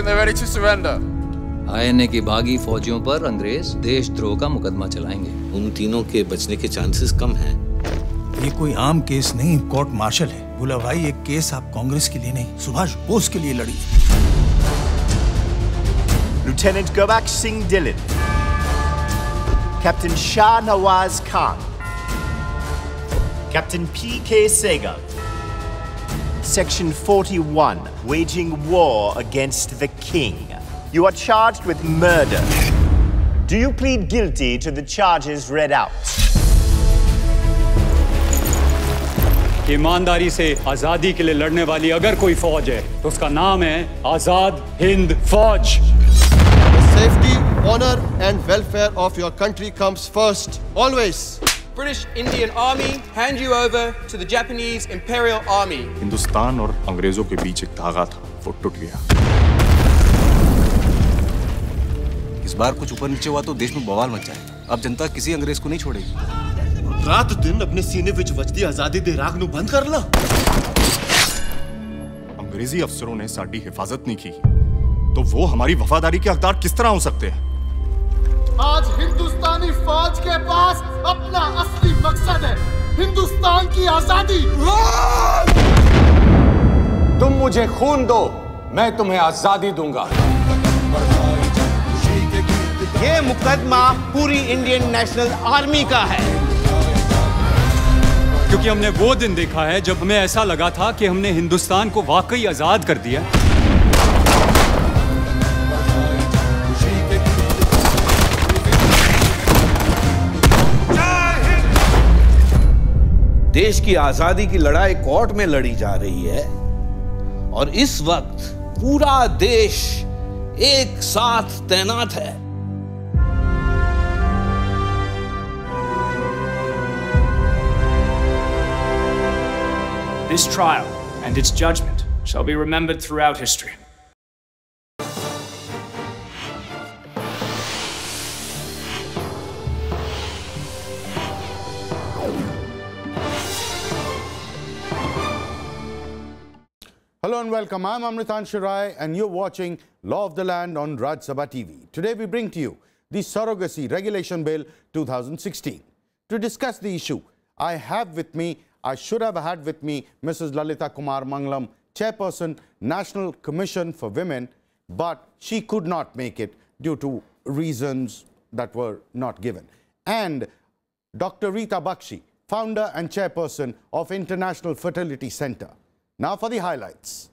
think they're ready to surrender? INA की बागी फौजियों पर अंग्रेज़ देशद्रोह का मुकदमा चलाएँगे उन तीनों के बचने के चांसेस कम हैं ये कोई आम केस नहीं कोर्ट मार्शल है बोला भाई ये केस आप कांग्रेस के लिए नहीं सुभाष बोस के लिए लड़ी Lieutenant Gobak Singh Dillon, Captain Shah Nawaz Khan, Captain P.K. Sega. Section 41, waging war against the king. You are charged with murder. Do you plead guilty to the charges read out? कि ईमानदारी से आजादी के लिए लड़ने वाली अगर कोई फौज है तो उसका नाम है आजाद हिंद फौज The safety, honor, and welfare of your country comes first, always. British Indian Army hand you over to the Japanese Imperial Army. Hindustan और अंग्रेजों के बीच एक धागा था वो टूट गया इस बार कुछ ऊपर नीचे हुआ तो देश में बवाल मच जाए अब जनता किसी अंग्रेज को नहीं छोड़ेगी रात दिन अपने सीने ਵਿੱਚ ਵੱਜਦੀ ਆਜ਼ਾਦੀ ਦੇ ਰਾਗ ਨੂੰ ਬੰਦ ਕਰ ਲਾ अंग्रेजी अफसरों ने साड़ी हिफाजत नहीं की तो वो हमारी वफादारी के हकदार किस तरह हो सकते हैं आज हिंदुस्तानी फौज के पास अपना असली मकसद है हिंदुस्तान की आज़ादी। तुम मुझे खून दो मैं तुम्हें आज़ादी दूँगा। ये मुकदमा पूरी इंडियन नेशनल आर्मी का है। क्योंकि हमने वो दिन देखा है जब हमें ऐसा लगा था कि हमने हिंदुस्तान को वाकई आज़ाद कर दिया। देश की आज़ादी की लड़ाई कोर्ट में लड़ी जा रही है और इस वक्त पूरा देश एक साथ तैनात है This trial and its judgment shall be remembered throughout history. Hello and welcome. I'm Amritanshu Rai and you're watching Law of the Land on Rajya Sabha TV. Today we bring to you the Surrogacy Regulation Bill 2016. To discuss the issue, I have with me, I should have had with me Mrs. Lalitha Kumaramangalam, Chairperson, National Commission for Women, but she could not make it due to reasons that were not given. And Dr. Rita Bakshi, founder and chairperson of International Fertility Center. Now for the highlights.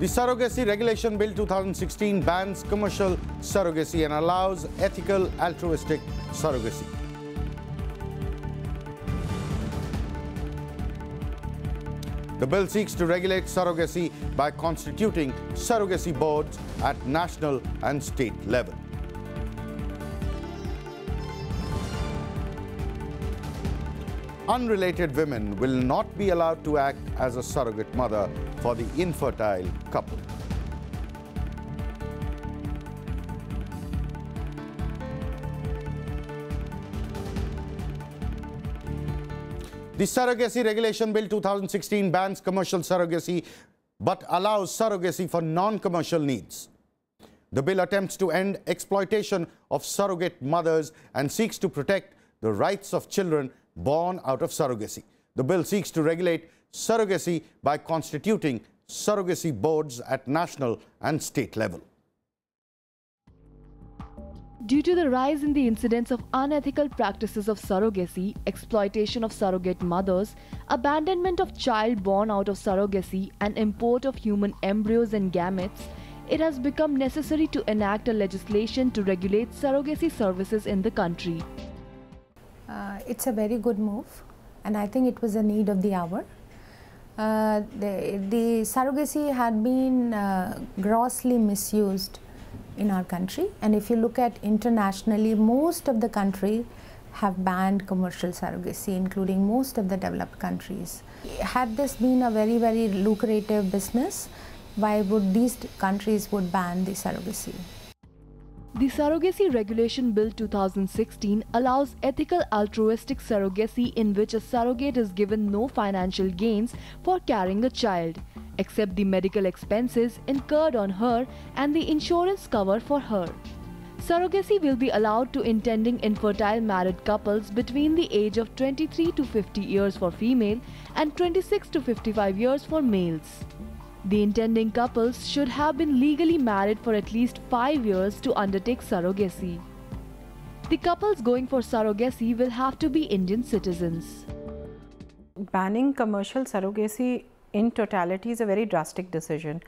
The Surrogacy Regulation Bill 2016 bans commercial surrogacy and allows ethical altruistic surrogacy. The bill seeks to regulate surrogacy by constituting surrogacy boards at national and state level. Unrelated women will not be allowed to act as a surrogate mother for the infertile couple. The Surrogacy Regulation Bill 2016 bans commercial surrogacy but allows surrogacy for non-commercial needs. The bill attempts to end exploitation of surrogate mothers and seeks to protect the rights of children born out of surrogacy. The bill seeks to regulate surrogacy by constituting surrogacy boards at national and state level. Due to the rise in the incidence of unethical practices of surrogacy, exploitation of surrogate mothers, abandonment of child born out of surrogacy, and import of human embryos and gametes, it has become necessary to enact a legislation to regulate surrogacy services in the country. Uh, it's a very good move, and I think it was a need of the hour. Uh, the, the surrogacy had been uh, grossly misused in our country, and if you look at internationally, most of the country have banned commercial surrogacy, including most of the developed countries. Had this been a very, very lucrative business, why would these countries would ban the surrogacy? The Surrogacy Regulation Bill 2016 allows ethical altruistic surrogacy in which a surrogate is given no financial gains for carrying a child. except the medical expenses incurred on her and the insurance cover for her. Surrogacy will be allowed to intending infertile married couples between the age of 23 to 50 years for female and 26 to 55 years for males. The intending couples should have been legally married for at least 5 years to undertake surrogacy. The couples going for surrogacy will have to be Indian citizens. Banning commercial surrogacy in totality is a very drastic decision.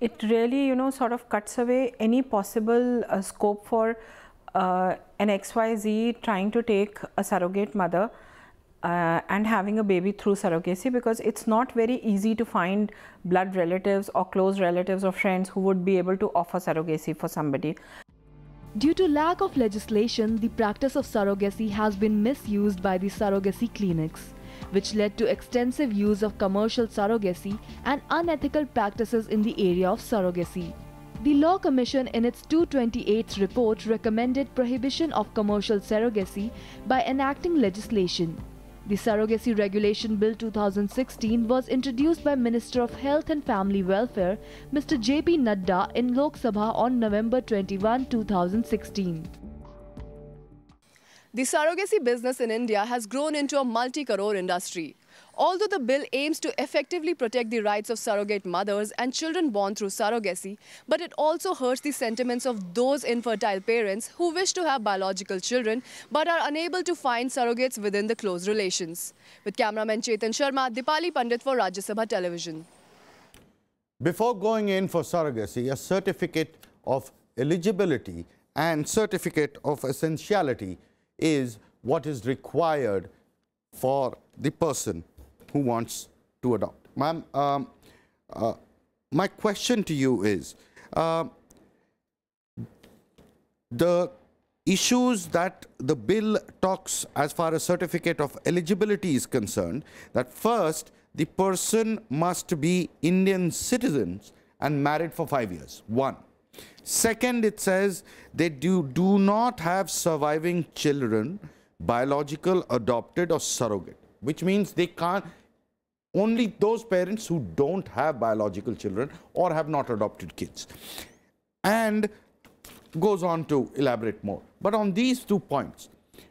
It really, you know, sort of cuts away any possible uh, scope for uh, an XYZ trying to take a surrogate mother uh, and having a baby through surrogacy because it's not very easy to find blood relatives or close relatives or friends who would be able to offer surrogacy for somebody. Due to lack of legislation, the practice of surrogacy has been misused by the surrogacy clinics, which led to extensive use of commercial surrogacy and unethical practices in the area of surrogacy. The Law Commission in its 228th report recommended prohibition of commercial surrogacy by enacting legislation. The Surrogacy Regulation Bill 2016 was introduced by Minister of Health and Family Welfare Mr. JP Nadda in Lok Sabha on November 21, 2016. The surrogacy business in India has grown into a multi-crore industry. Although the bill aims to effectively protect the rights of surrogate mothers and children born through surrogacy, but it also hurts the sentiments of those infertile parents who wish to have biological children but are unable to find surrogates within the close relations. With cameraman Chetan Sharma, Dipali Pandit for Rajya Sabha Television. Before going in for surrogacy, a certificate of eligibility and certificate of essentiality is what is required for the person who wants to adopt. Ma'am, um, uh, my question to you is, uh, the issues that the bill talks as far as certificate of eligibility is concerned, that first, the person must be Indian citizens and married for five years, one. Second, it says they do, do not have surviving children, biological, adopted or surrogate, which means they can't, only those parents who don't have biological children or have not adopted kids. And goes on to elaborate more. But on these two points,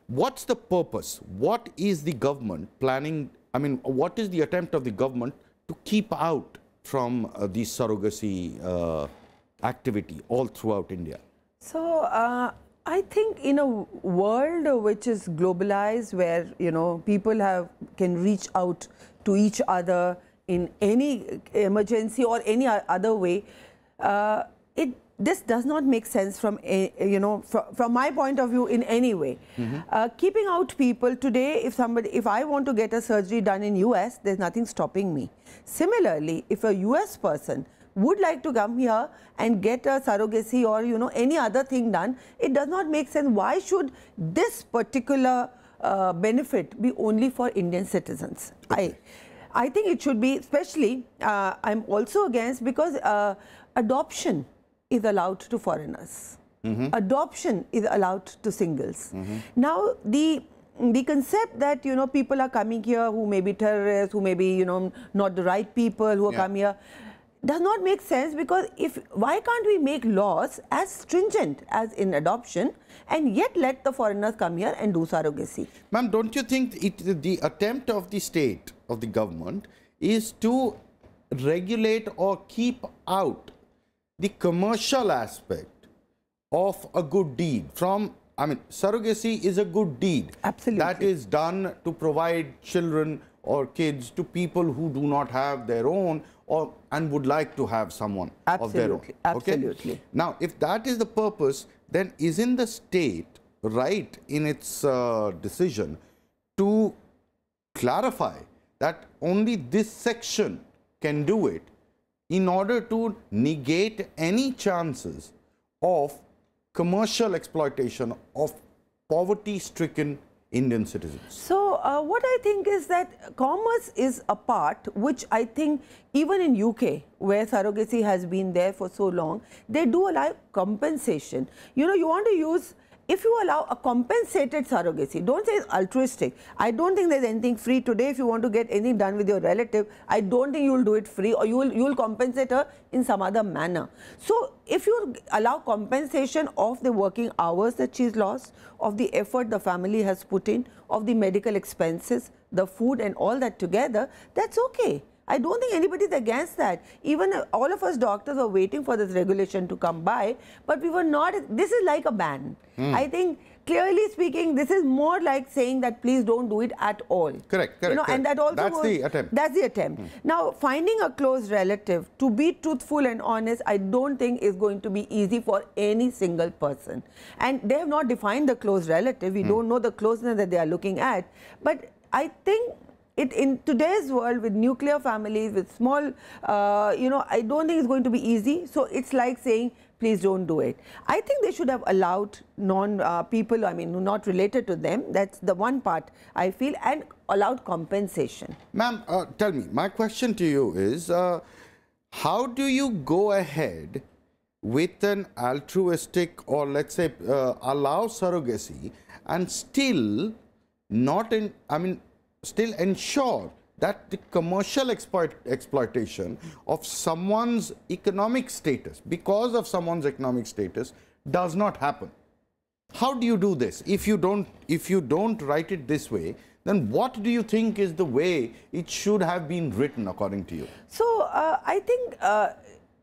what's the purpose? What is the government planning? I mean, what is the attempt of the government to keep out from uh, the surrogacy uh, activity all throughout India? So, uh, I think in a world which is globalized, where you know people have can reach out to each other in any emergency or any other way, uh, it this does not make sense from a, you know from, from my point of view in any way. Mm -hmm. uh, keeping out people today, if somebody if I want to get a surgery done in US, there's nothing stopping me. Similarly, if a US person would like to come here and get a surrogacy or you know any other thing done, it does not make sense. Why should this particular uh, benefit be only for Indian citizens? Okay. I, I think it should be, especially uh, I'm also against because uh, adoption is allowed to foreigners. Mm -hmm. Adoption is allowed to singles. Mm -hmm. Now the the concept that you know people are coming here who may be terrorists, who may be you know not the right people who are yeah. come here does not make sense because if why can't we make laws as stringent as in adoption and yet let the foreigners come here and do surrogacy? Ma'am don't you think it the attempt of the state of the government is to regulate or keep out the commercial aspect of a good deed from i mean surrogacy is a good deed. Absolutely. That is done to provide children or kids to people who do not have their own or and would like to have someone absolutely, of their own. Okay? Absolutely. Now, if that is the purpose, then isn't the state right in its uh, decision to clarify that only this section can do it in order to negate any chances of commercial exploitation of poverty-stricken Indian citizens? So, uh, what I think is that commerce is a part which I think even in UK, where surrogacy has been there for so long, they do allow compensation. You know, you want to use if you allow a compensated surrogacy, don't say it's altruistic. I don't think there's anything free today. If you want to get anything done with your relative, I don't think you will do it free or you will, you will compensate her in some other manner. So if you allow compensation of the working hours that she's lost, of the effort the family has put in, of the medical expenses, the food and all that together, that's okay. I don't think anybody is against that. Even uh, all of us doctors were waiting for this regulation to come by, but we were not. This is like a ban. Hmm. I think clearly speaking, this is more like saying that please don't do it at all. Correct, correct. You know, correct. and that also That's goes- the attempt. That's the attempt. Now, finding a close relative to be truthful and honest, I don't think is going to be easy for any single person. And they have not defined the close relative. We don't know the closeness that they are looking at. But I think it in today's world with nuclear families, with small, uh, you know, I don't think it's going to be easy. So it's like saying, please don't do it. I think they should have allowed non uh, people, I mean, not related to them. That's the one part I feel, and allowed compensation. Ma'am, uh, tell me, my question to you is uh, how do you go ahead with an altruistic or let's say uh, allow surrogacy and still not in, I mean, still ensure that the commercial exploit, exploitation of someone's economic status because of someone's economic status does not happen. How do you do this? If you don't if you don't write it this way then what do you think is the way it should have been written according to you? So uh, I think, uh,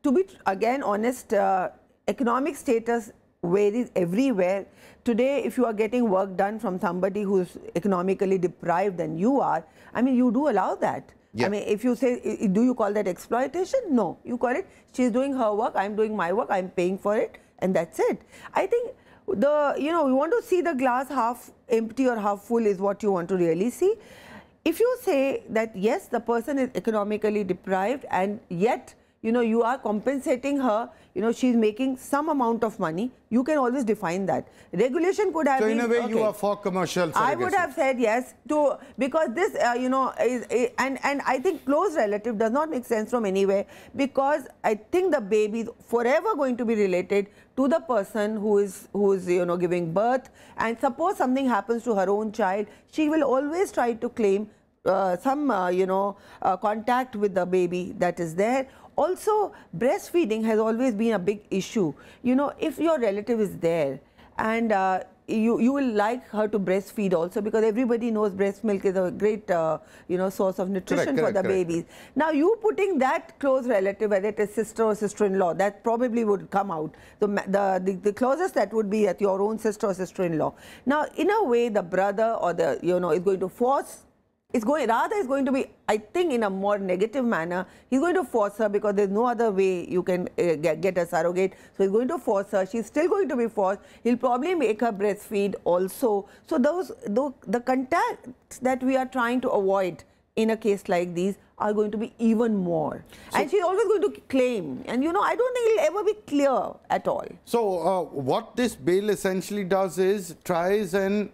to be again honest, uh, economic status varies everywhere. Today, if you are getting work done from somebody who's economically deprived than you are, I mean, you do allow that. I mean, if you say, do you call that exploitation? No, you call it, she's doing her work, I'm doing my work, I'm paying for it, and that's it. I think the, you know, you want to see the glass half empty or half full is what you want to really see. If you say that yes, the person is economically deprived and yet, you know, you are compensating her, you know, she's making some amount of money, you can always define that. Regulation could have so been. in a way you are for commercial I would have said yes to because this uh, you know is, is and and I think close relative does not make sense from anywhere because I think the baby is forever going to be related to the person who is who is you know giving birth and suppose something happens to her own child she will always try to claim uh, some uh, you know uh, contact with the baby that is there. Also breastfeeding has always been a big issue. You know if your relative is there and uh, you you will like her to breastfeed also because everybody knows breast milk is a great uh, you know source of nutrition for correct, the correct. babies. Now you putting that close relative whether it is sister or sister-in-law that probably would come out. The, the the the closest that would be at your own sister or sister-in-law. Now in a way the brother or the you know is going to force it's going rather it's going to be i think in a more negative manner. He's going to force her because there's no other way you can uh, get, get a surrogate. So he's going to force her. She's still going to be forced. He'll probably make her breastfeed also. So those, those the contacts that we are trying to avoid in a case like these are going to be even more. And she's always going to claim. And you know i don't think it'll ever be clear at all. So, uh, what this bill essentially does is tries and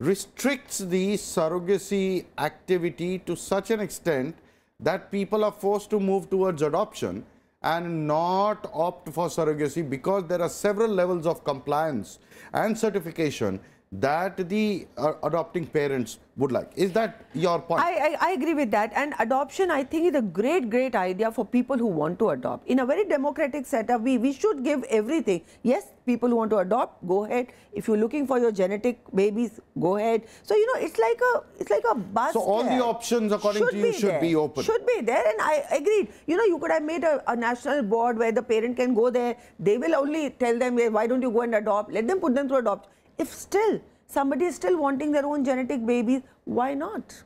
restricts the surrogacy activity to such an extent that people are forced to move towards adoption and not opt for surrogacy because there are several levels of compliance and certification that the uh, adopting parents would like. Is that your point? I, I, I agree with that. And adoption, I think, is a great, great idea for people who want to adopt. In a very democratic setup, we, we should give everything. Yes, people who want to adopt, go ahead. If you're looking for your genetic babies, go ahead. So, you know, it's like a it's like a basket. So all the options, according to you, should there. be open. Should be there. And I agreed. You know, you could have made a, a national board where the parent can go there. They will only tell them, why don't you go and adopt? Let them put them through adopt. If still somebody is still wanting their own genetic babies, why not?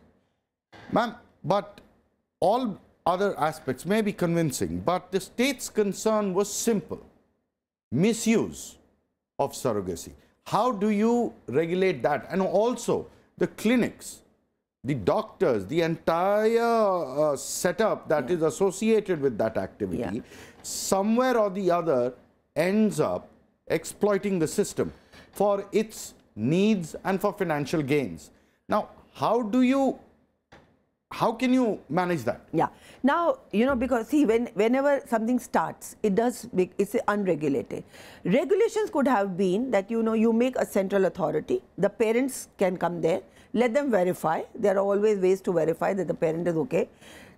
Ma'am, but all other aspects may be convincing, but the state's concern was simple misuse of surrogacy. How do you regulate that? And also, the clinics, the doctors, the entire uh, setup that is associated with that activity, somewhere or the other ends up exploiting the system for its needs and for financial gains. Now, how do you how can you manage that? Yeah. Now, you know, because see, when whenever something starts, it does, it's unregulated. Regulations could have been that, you know, you make a central authority, the parents can come there, let them verify. There are always ways to verify that the parent is okay.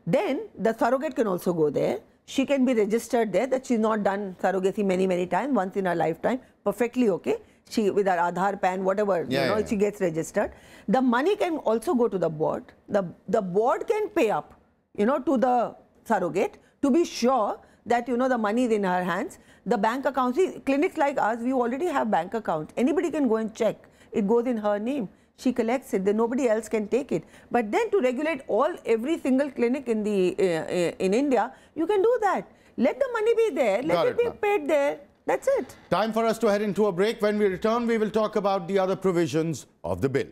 Then the surrogate can also go there. She can be registered there that she's not done surrogacy many, many times, once in her lifetime, perfectly okay she with her Aadhaar, PAN, whatever, yeah, you know, yeah. she gets registered. The money can also go to the board. The, the board can pay up, you know, to the surrogate to be sure that, you know, the money is in her hands. The bank accounts, see, clinics like us, we already have bank accounts. Anybody can go and check. It goes in her name. She collects it, then nobody else can take it. But then to regulate all, every single clinic in the, uh, uh, in India, you can do that. Let the money be there, let Got it, it be paid there. That's it. Time for us to head into a break. When we return, we will talk about the other provisions of the bill.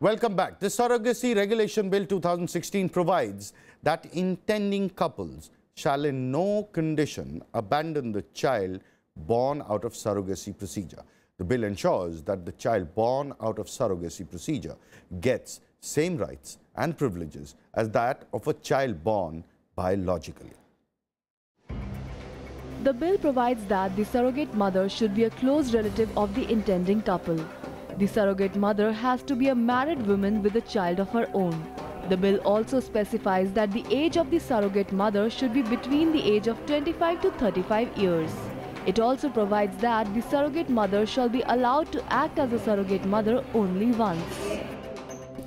Welcome back. The Surrogacy Regulation Bill 2016 provides that intending couples shall in no condition abandon the child born out of surrogacy procedure. The bill ensures that the child born out of surrogacy procedure gets same rights and privileges as that of a child born biologically. The bill provides that the surrogate mother should be a close relative of the intending couple. The surrogate mother has to be a married woman with a child of her own. The bill also specifies that the age of the surrogate mother should be between the age of 25 to 35 years. It also provides that the surrogate mother shall be allowed to act as a surrogate mother only once.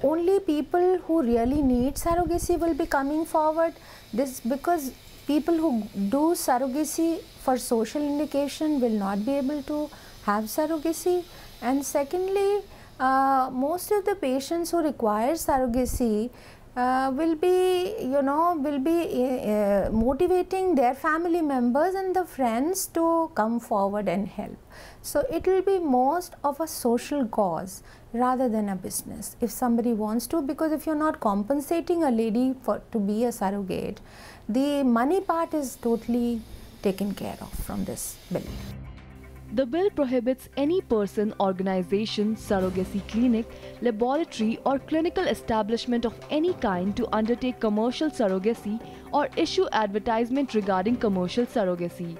Only people who really need surrogacy will be coming forward. This because people who do surrogacy for social indication will not be able to have surrogacy. And secondly, uh, most of the patients who require surrogacy uh, will be you know will be uh, motivating their family members and the friends to come forward and help. So it will be most of a social cause rather than a business. If somebody wants to because if you're not compensating a lady for to be a surrogate the money part is totally taken care of from this bill the bill prohibits any person, organization, surrogacy clinic, laboratory or clinical establishment of any kind to undertake commercial surrogacy or issue advertisement regarding commercial surrogacy.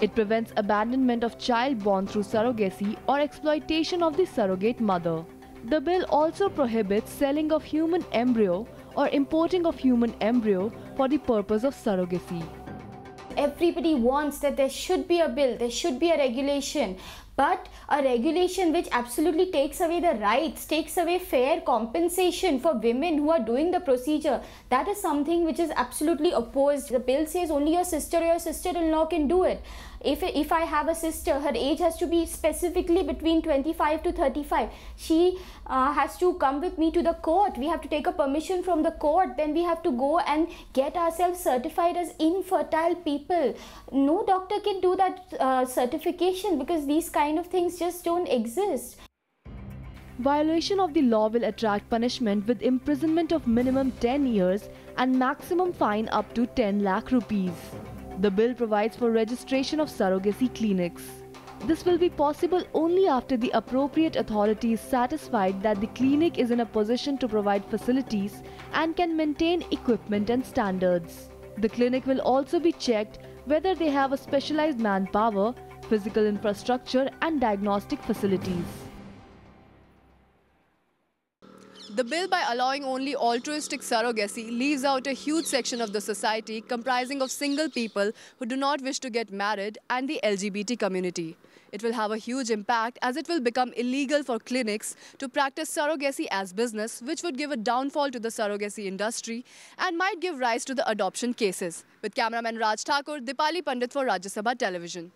It prevents abandonment of child born through surrogacy or exploitation of the surrogate mother. The bill also prohibits selling of human embryo or importing of human embryo for the purpose of surrogacy everybody wants that there should be a bill, there should be a regulation, but a regulation which absolutely takes away the rights, takes away fair compensation for women who are doing the procedure, that is something which is absolutely opposed. The bill says only your sister or your sister-in-law can do it. If if i have a sister her age has to be specifically between 25 to 35 she uh, has to come with me to the court. We have to take a permission from the court. Then we have to go and get ourselves certified as infertile people. No doctor can do that uh, certification because these kind of things just don't exist Violation of the law will attract punishment with imprisonment of minimum 10 years and maximum fine up to 10 lakh rupees. The bill provides for registration of surrogacy clinics. This will be possible only after the appropriate authority is satisfied that the clinic is in a position to provide facilities and can maintain equipment and standards. The clinic will also be checked whether they have a specialized manpower, physical infrastructure and diagnostic facilities. The bill, by allowing only altruistic surrogacy, leaves out a huge section of the society comprising of single people who do not wish to get married and the LGBT community. It will have a huge impact as it will become illegal for clinics to practice surrogacy as business, which would give a downfall to the surrogacy industry and might give rise to the adoption cases. With cameraman Raj Thakur, Dipali Pandit for Rajya Sabha Television.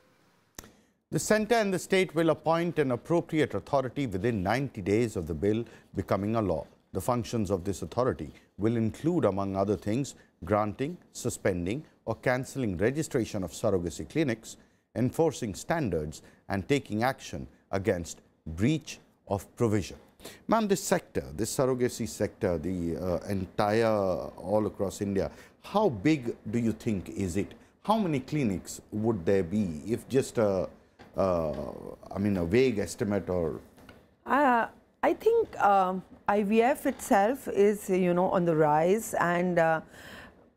The centre and the state will appoint an appropriate authority within 90 days of the bill becoming a law. The functions of this authority will include, among other things, granting, suspending or cancelling registration of surrogacy clinics, enforcing standards and taking action against breach of provision. Ma'am, this sector, this surrogacy sector, the uh, entire all across India, how big do you think is it? How many clinics would there be if just a, I mean, a vague estimate or? Uh, I think um, IVF itself is, you know, on the rise and uh,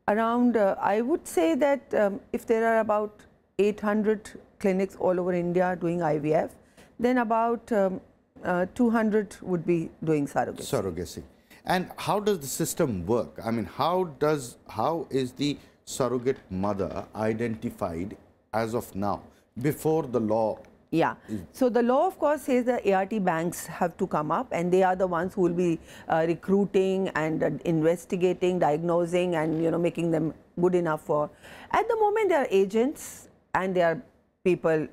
around, uh, I would say that um, if there are about 800 clinics all over India doing IVF, then about um, uh, 200 would be doing surrogacy. Surrogacy. And how does the system work? I mean, how does, how is the surrogate mother identified as of now, before the law yeah. So the law, of course, says the ART banks have to come up, and they are the ones who will be uh, recruiting and uh, investigating, diagnosing, and you know making them good enough for. At the moment, there are agents and there are people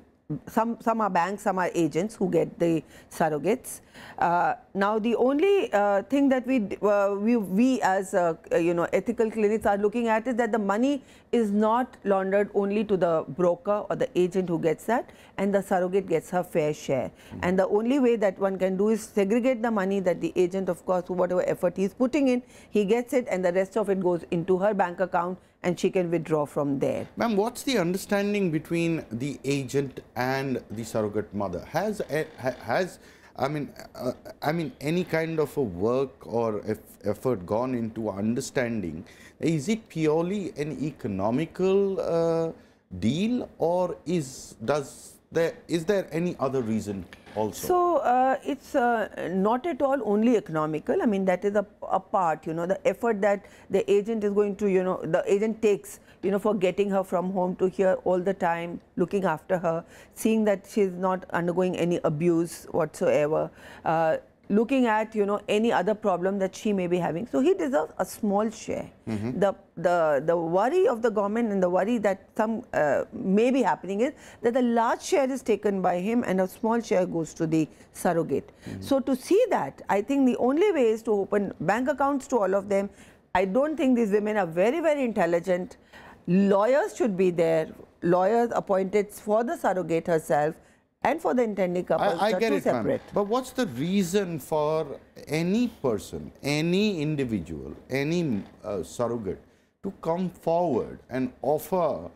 some some are banks, some are agents who get the surrogates. Uh, now, the only uh, thing that we, uh, we we as uh, you know ethical clinics are looking at is that the money is not laundered only to the broker or the agent who gets that, and the surrogate gets her fair share. Mm. And the only way that one can do is segregate the money that the agent, of course, whatever effort he is putting in, he gets it, and the rest of it goes into her bank account and she can withdraw from there. Ma'am, what's the understanding between the agent and the surrogate mother? Has has I mean uh, I mean any kind of a work or effort gone into understanding? Is it purely an economical uh, deal, or is does there is there any other reason also? So uh, it's uh, not at all only economical. I mean that is a, a part. You know the effort that the agent is going to you know the agent takes you know for getting her from home to here all the time, looking after her, seeing that she is not undergoing any abuse whatsoever. Uh, looking at you know any other problem that she may be having. So he deserves a small share. Mm -hmm. the the the worry of the government and the worry that some uh, may be happening is that the large share is taken by him and a small share goes to the surrogate. Mm -hmm. so to see that i think the only way is to open bank accounts to all of them. I don't think these women are very very intelligent. Lawyers should be there. Lawyers appointed for the surrogate herself and for the intending couple. I, I get it, separate. But what's the reason for any person, any individual, any uh, surrogate to come forward and offer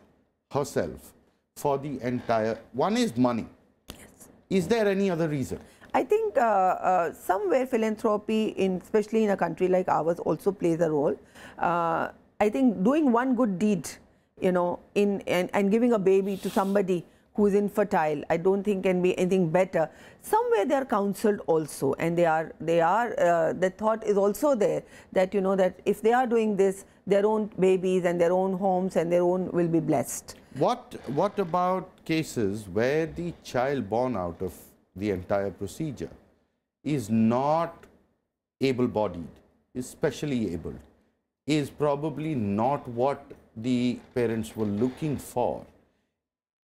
herself for the entire? One is money. Yes. Is there any other reason? I think uh, uh, somewhere philanthropy, in, especially in a country like ours, also plays a role. Uh, I think doing one good deed, you know, in and, and giving a baby to somebody who is infertile i don't think can be anything better. Somewhere they are counseled also and they are they are uh, the thought is also there that you know that if they are doing this their own babies and their own homes and their own will be blessed. What what about cases where the child born out of the entire procedure is not able bodied is specially able is probably not what the parents were looking for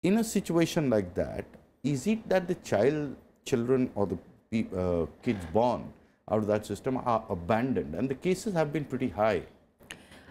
in a situation like that, is it that the child, children or the uh, kids born out of that system are abandoned? And the cases have been pretty high.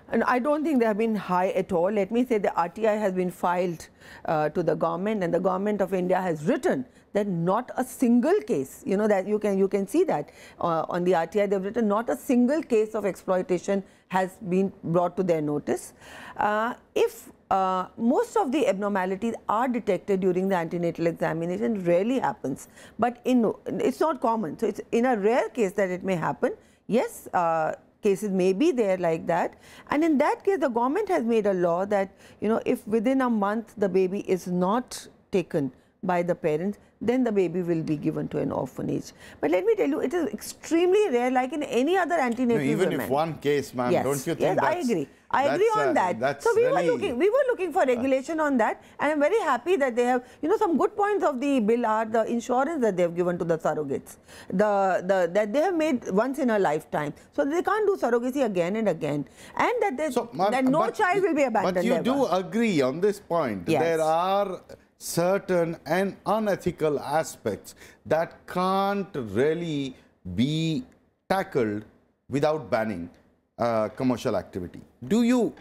And I don't think they have been high at all. Let me say the RTI has been filed uh, to the government and the government of India has written that not a single case, you know that you can you can see that uh, on the RTI they've written not a single case of exploitation has been brought to their notice. Uh, if uh, most of the abnormalities are detected during the antenatal examination, rarely happens, but in it's not common. So it's in a rare case that it may happen. Yes, uh, cases may be there like that, and in that case, the government has made a law that you know if within a month the baby is not taken by the parents, then the baby will be given to an orphanage. But let me tell you, it is extremely rare, like in any other antenatal no, even women. if one case, ma'am, yes, don't you think yes, I agree. I agree on uh, that. So we really were looking, we were looking for regulation on that, and I'm very happy that they have, you know, some good points of the bill are the insurance that they have given to the surrogates, the the that they have made once in a lifetime, so they can't do surrogacy again and again, and that so, that no child will be abandoned. But you ever. do agree on this point. Yes. There are certain and unethical aspects that can't really be tackled without banning uh, commercial activity. Do you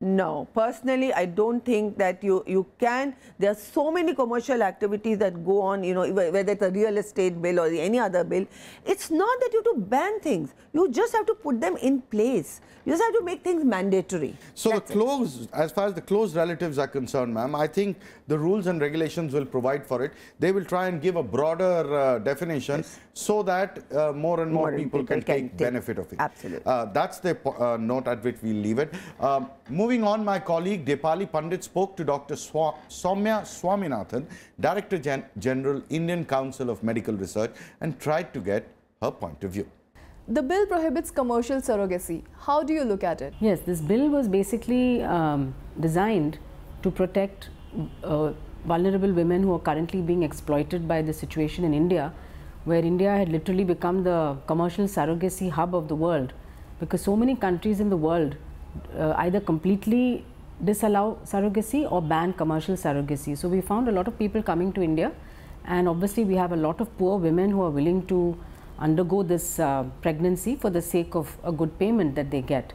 No, personally, I don't think that you you can. There are so many commercial activities that go on. You know, whether it's a real estate bill or any other bill. It's not that you have to ban things. You just have to put them in place. You just have to make things mandatory. So That's the close, it. as far as the close relatives are concerned, ma'am, I think the rules and regulations will provide for it. They will try and give a broader uh, definition yes. so that uh, more and more, more people, people, can, can take, take, benefit of it. Absolutely. Uh, that's the uh, note at which we leave it. Um, moving on, my colleague Dipali Pandit spoke to Dr. Swa Soumya Swaminathan, Director Gen General, Indian Council of Medical Research, and tried to get her point of view. The bill prohibits commercial surrogacy. How do you look at it? Yes, this bill was basically um, designed to protect uh, vulnerable women who are currently being exploited by the situation in India, where India had literally become the commercial surrogacy hub of the world because so many countries in the world uh, either completely disallow surrogacy or ban commercial surrogacy. So we found a lot of people coming to India and obviously we have a lot of poor women who are willing to undergo this uh, pregnancy for the sake of a good payment that they get.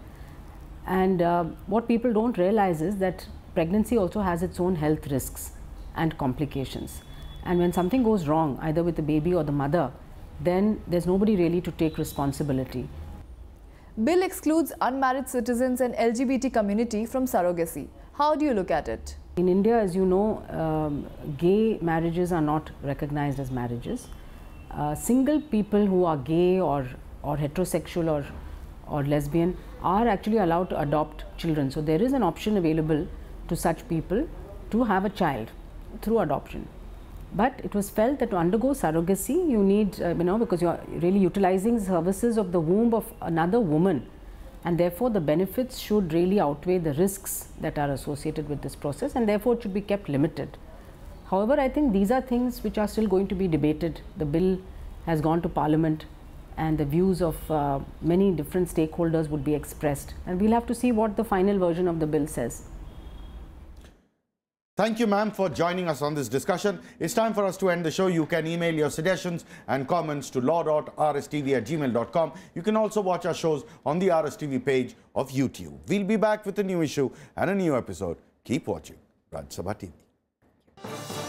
And uh, what people don't realize is that pregnancy also has its own health risks and complications. And when something goes wrong, either with the baby or the mother, then there's nobody really to take responsibility. Bill excludes unmarried citizens and LGBT community from surrogacy. How do you look at it? In India, as you know, um, gay marriages are not recognized as marriages uh, single people who are gay or, or heterosexual or, or lesbian are actually allowed to adopt children. So, there is an option available to such people to have a child through adoption. But it was felt that to undergo surrogacy, you need, uh, you know, because you are really utilizing services of the womb of another woman and therefore the benefits should really outweigh the risks that are associated with this process and therefore it should be kept limited. However, I think these are things which are still going to be debated. The bill has gone to parliament and the views of uh, many different stakeholders would be expressed and we'll have to see what the final version of the bill says. Thank you, ma'am, for joining us on this discussion. It's time for us to end the show. You can email your suggestions and comments to law.rstv at gmail.com. You can also watch our shows on the RSTV page of YouTube. We'll be back with a new issue and a new episode. Keep watching Rajya Sabha TV.